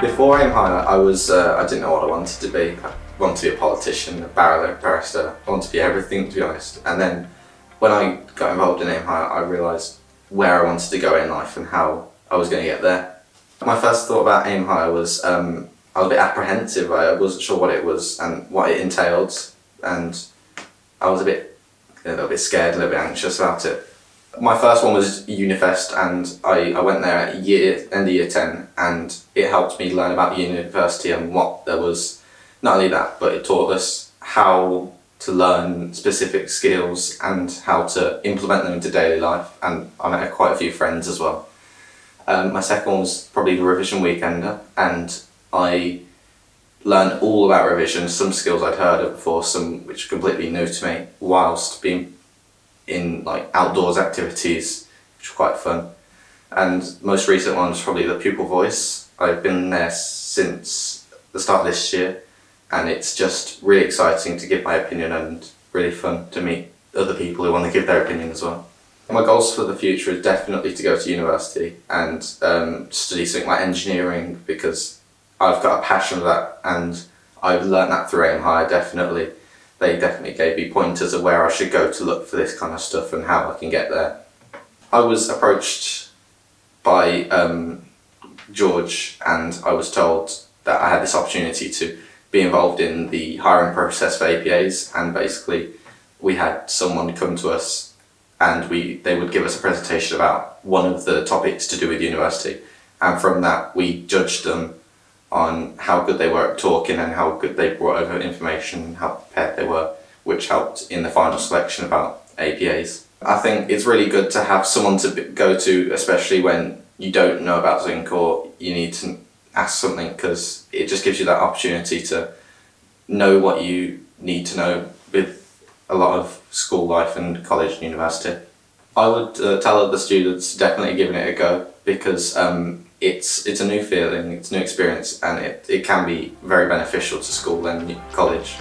Before Aimhigher, I was uh, I didn't know what I wanted to be. I wanted to be a politician, a barrister. a barrister. I wanted to be everything, to be honest. And then when I got involved in Aimhigher, I realised where I wanted to go in life and how I was going to get there. My first thought about Aimhigher was um, I was a bit apprehensive. I wasn't sure what it was and what it entailed, and I was a bit a little bit scared, a little bit anxious about it. My first one was Unifest, and I, I went there at year end of year ten, and it helped me learn about university and what there was. Not only that, but it taught us how to learn specific skills and how to implement them into daily life. And I met quite a few friends as well. Um, my second one was probably the revision weekender, and I learned all about revision, some skills I'd heard of before, some which were completely new to me, whilst being in like outdoors activities, which were quite fun. And most recent one probably the pupil voice. I've been there since the start of this year, and it's just really exciting to give my opinion and really fun to meet other people who want to give their opinion as well. My goals for the future is definitely to go to university and um, study something like engineering because I've got a passion for that and I've learned that through Aimhigher definitely. They definitely gave me pointers of where I should go to look for this kind of stuff and how I can get there. I was approached by um, George and I was told that I had this opportunity to be involved in the hiring process for APAs and basically we had someone come to us and we they would give us a presentation about one of the topics to do with university and from that we judged them on how good they were at talking and how good they brought over information how prepared they were which helped in the final selection about APAs. I think it's really good to have someone to go to especially when you don't know about Zinc or you need to ask something because it just gives you that opportunity to know what you need to know with a lot of school life and college and university. I would uh, tell other students definitely giving it a go because um, it's it's a new feeling, it's a new experience and it, it can be very beneficial to school and college.